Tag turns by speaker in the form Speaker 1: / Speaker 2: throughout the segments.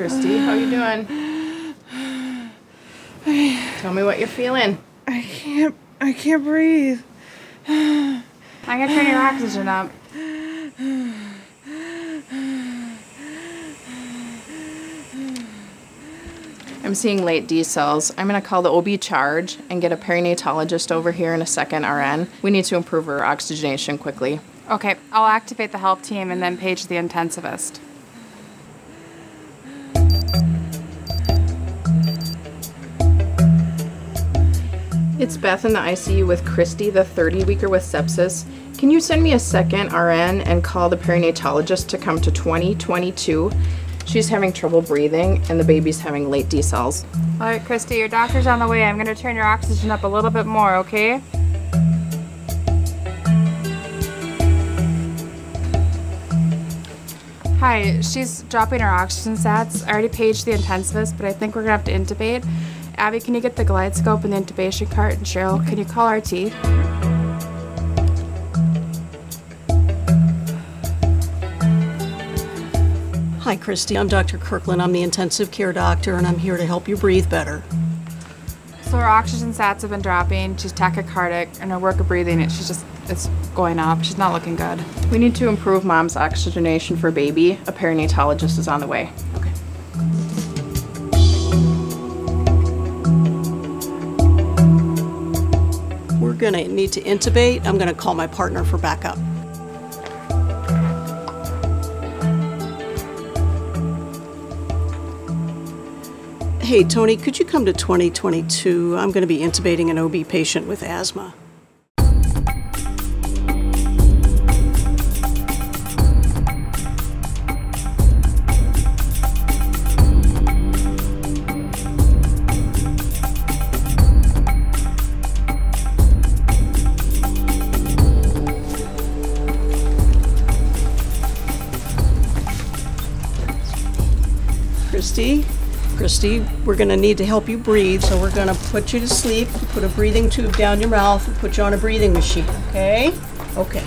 Speaker 1: Christy. How you doing? Tell me what you're feeling.
Speaker 2: I can't. I can't breathe.
Speaker 3: I'm gonna turn your oxygen up.
Speaker 1: I'm seeing late decels. I'm gonna call the OB charge and get a perinatologist over here in a second RN. We need to improve her oxygenation quickly.
Speaker 3: Okay, I'll activate the help team and then page the intensivist.
Speaker 1: It's Beth in the ICU with Christy, the 30 weeker with sepsis. Can you send me a second RN and call the perinatologist to come to 2022? She's having trouble breathing and the baby's having late decels.
Speaker 3: All right, Christy, your doctor's on the way. I'm gonna turn your oxygen up a little bit more, okay? Hi, she's dropping her oxygen sats. I already paged the intensivist, but I think we're gonna have to intubate. Abby, can you get the GlideScope and the intubation cart? And Cheryl, can you call RT?
Speaker 4: Hi, Christy. I'm Dr. Kirkland. I'm the intensive care doctor, and I'm here to help you breathe better.
Speaker 3: So her oxygen sats have been dropping. She's tachycardic, and her work of breathing, it, she's just, it's going up. She's not looking good.
Speaker 1: We need to improve mom's oxygenation for baby. A perinatologist is on the way.
Speaker 4: Going to need to intubate. I'm going to call my partner for backup. Hey, Tony, could you come to 2022? I'm going to be intubating an OB patient with asthma. Christy, Christy, we're going to need to help you breathe, so we're going to put you to sleep, put a breathing tube down your mouth, and put you on a breathing machine, okay? Okay.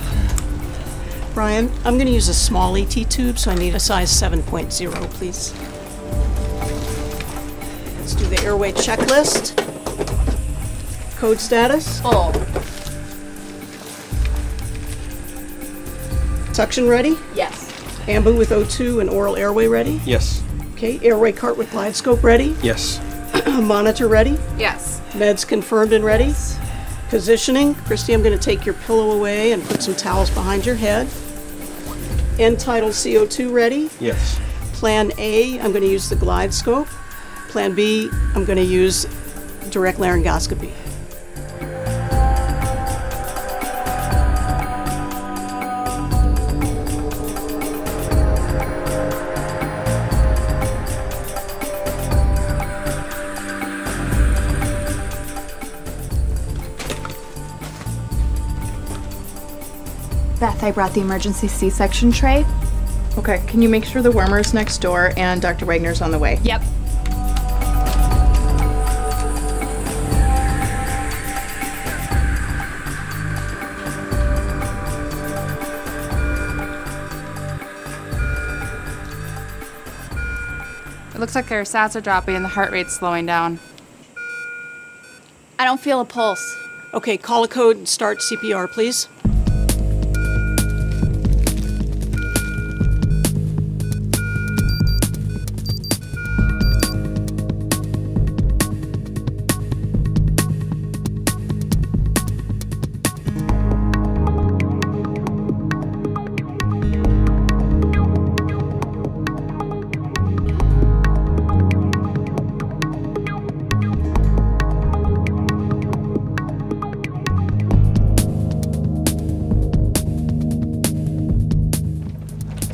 Speaker 4: Brian, I'm going to use a small ET tube, so I need a size 7.0, please. Let's do the airway checklist. Code status.
Speaker 1: All.
Speaker 4: Suction ready?
Speaker 1: Yes.
Speaker 4: Ambu with O2 and oral airway ready?
Speaker 5: Yes.
Speaker 4: Okay, airway cart with GlideScope ready?
Speaker 5: Yes.
Speaker 4: Monitor ready?
Speaker 3: Yes.
Speaker 4: Meds confirmed and ready? Yes. Positioning. Christy, I'm going to take your pillow away and put some towels behind your head. End tidal CO2 ready?
Speaker 5: Yes.
Speaker 4: Plan A, I'm going to use the GlideScope. Plan B, I'm going to use direct laryngoscopy.
Speaker 6: I brought the emergency C-section tray.
Speaker 1: Okay, can you make sure the warmer's next door and Dr. Wagner's on the way?
Speaker 6: Yep.
Speaker 3: It looks like her sats are dropping and the heart rate's slowing down.
Speaker 6: I don't feel a pulse.
Speaker 4: Okay, call a code and start CPR, please.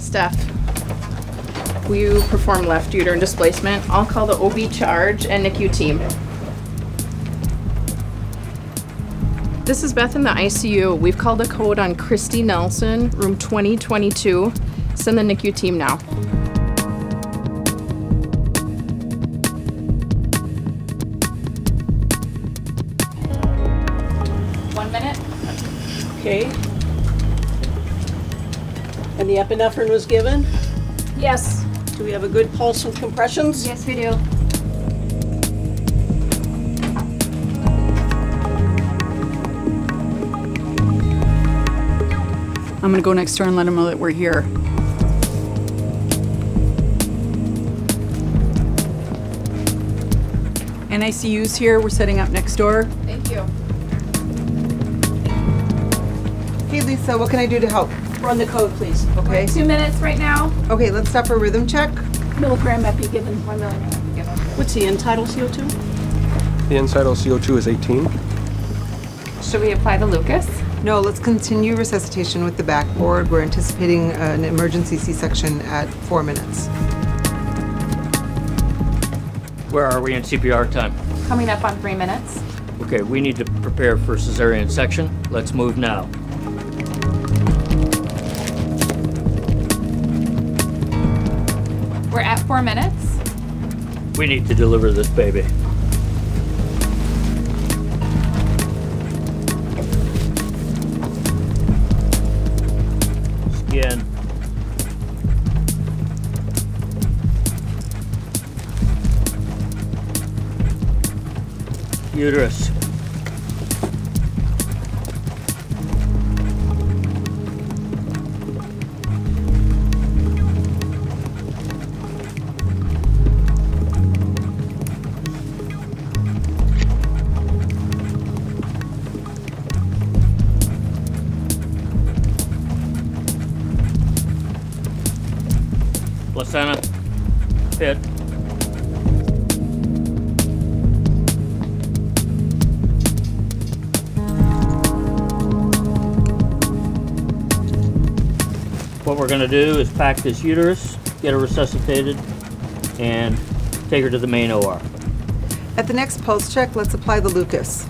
Speaker 1: Steph, will you perform left uterine displacement? I'll call the OB charge and NICU team. This is Beth in the ICU. We've called a code on Christy Nelson, room 2022. Send the NICU team now.
Speaker 3: One minute?
Speaker 4: Okay. And the epinephrine was given?
Speaker 6: Yes.
Speaker 4: Do we have a good pulse with compressions?
Speaker 6: Yes, we do.
Speaker 5: I'm gonna go next door and let them know that we're here. NICU's here, we're setting up next door.
Speaker 1: Thank you.
Speaker 2: Hey Lisa, what can I do to help?
Speaker 4: Run the code, please.
Speaker 2: Okay.
Speaker 6: Two minutes right now.
Speaker 2: Okay, let's stop for a rhythm check.
Speaker 6: Milligram epi given. One milligram epi.
Speaker 4: What's the end tidal CO2?
Speaker 7: The end-tidal CO2 is 18.
Speaker 1: Should we apply the Lucas?
Speaker 2: No, let's continue resuscitation with the backboard. We're anticipating uh, an emergency C-section at four minutes.
Speaker 8: Where are we in CPR time?
Speaker 1: Coming up on three minutes.
Speaker 8: Okay, we need to prepare for cesarean section. Let's move now.
Speaker 1: Four minutes.
Speaker 8: We need to deliver this baby. Skin. Uterus. Pit. What we're gonna do is pack this uterus, get her resuscitated, and take her to the main OR.
Speaker 2: At the next pulse check, let's apply the Lucas.